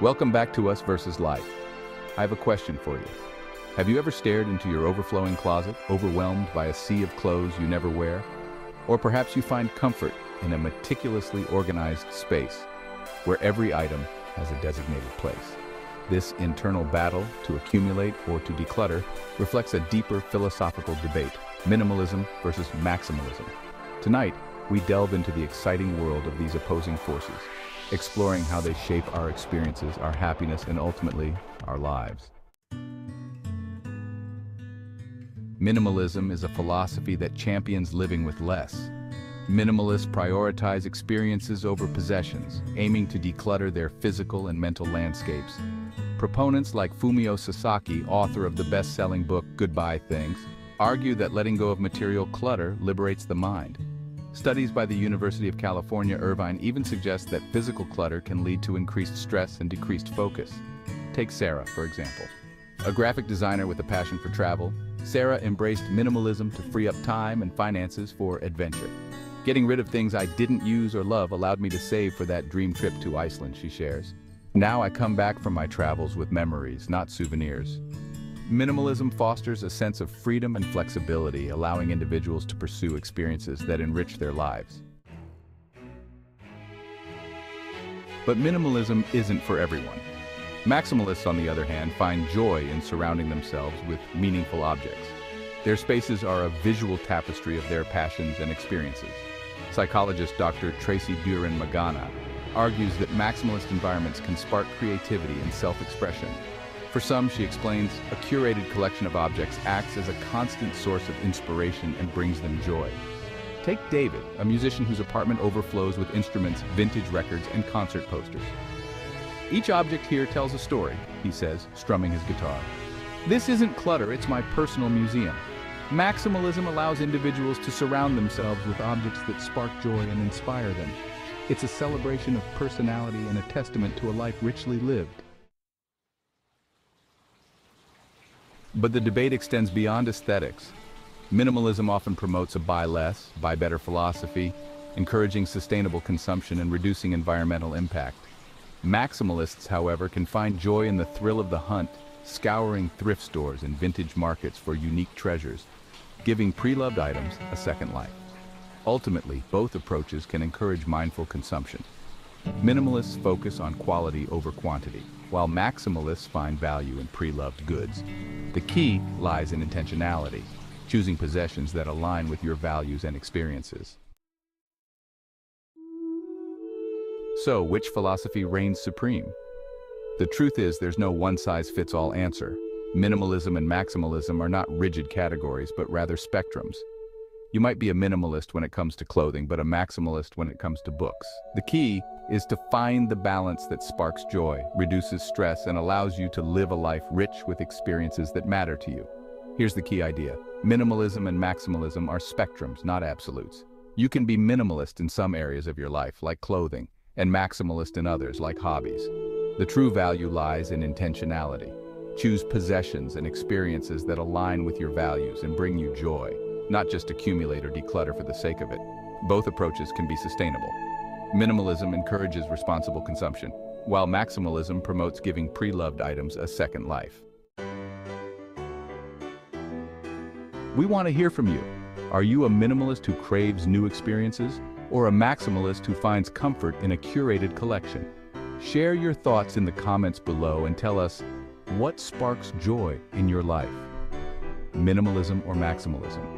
Welcome back to Us versus Life. I have a question for you. Have you ever stared into your overflowing closet, overwhelmed by a sea of clothes you never wear? Or perhaps you find comfort in a meticulously organized space, where every item has a designated place. This internal battle to accumulate or to declutter reflects a deeper philosophical debate, minimalism versus maximalism. Tonight, we delve into the exciting world of these opposing forces, exploring how they shape our experiences, our happiness, and ultimately, our lives. Minimalism is a philosophy that champions living with less. Minimalists prioritize experiences over possessions, aiming to declutter their physical and mental landscapes. Proponents like Fumio Sasaki, author of the best-selling book Goodbye Things, argue that letting go of material clutter liberates the mind. Studies by the University of California, Irvine even suggest that physical clutter can lead to increased stress and decreased focus. Take Sarah, for example. A graphic designer with a passion for travel, Sarah embraced minimalism to free up time and finances for adventure. Getting rid of things I didn't use or love allowed me to save for that dream trip to Iceland, she shares. Now I come back from my travels with memories, not souvenirs. Minimalism fosters a sense of freedom and flexibility, allowing individuals to pursue experiences that enrich their lives. But minimalism isn't for everyone. Maximalists, on the other hand, find joy in surrounding themselves with meaningful objects. Their spaces are a visual tapestry of their passions and experiences. Psychologist Dr. Tracy Duren Magana argues that maximalist environments can spark creativity and self-expression, for some, she explains, a curated collection of objects acts as a constant source of inspiration and brings them joy. Take David, a musician whose apartment overflows with instruments, vintage records, and concert posters. Each object here tells a story, he says, strumming his guitar. This isn't clutter, it's my personal museum. Maximalism allows individuals to surround themselves with objects that spark joy and inspire them. It's a celebration of personality and a testament to a life richly lived. But the debate extends beyond aesthetics. Minimalism often promotes a buy less, buy better philosophy, encouraging sustainable consumption and reducing environmental impact. Maximalists, however, can find joy in the thrill of the hunt, scouring thrift stores and vintage markets for unique treasures, giving pre-loved items a second life. Ultimately, both approaches can encourage mindful consumption. Minimalists focus on quality over quantity, while maximalists find value in pre-loved goods. The key lies in intentionality, choosing possessions that align with your values and experiences. So, which philosophy reigns supreme? The truth is there's no one-size-fits-all answer. Minimalism and maximalism are not rigid categories, but rather spectrums. You might be a minimalist when it comes to clothing, but a maximalist when it comes to books. The key is to find the balance that sparks joy, reduces stress, and allows you to live a life rich with experiences that matter to you. Here's the key idea. Minimalism and maximalism are spectrums, not absolutes. You can be minimalist in some areas of your life, like clothing, and maximalist in others, like hobbies. The true value lies in intentionality. Choose possessions and experiences that align with your values and bring you joy not just accumulate or declutter for the sake of it. Both approaches can be sustainable. Minimalism encourages responsible consumption, while maximalism promotes giving pre-loved items a second life. We want to hear from you. Are you a minimalist who craves new experiences, or a maximalist who finds comfort in a curated collection? Share your thoughts in the comments below and tell us what sparks joy in your life, minimalism or maximalism.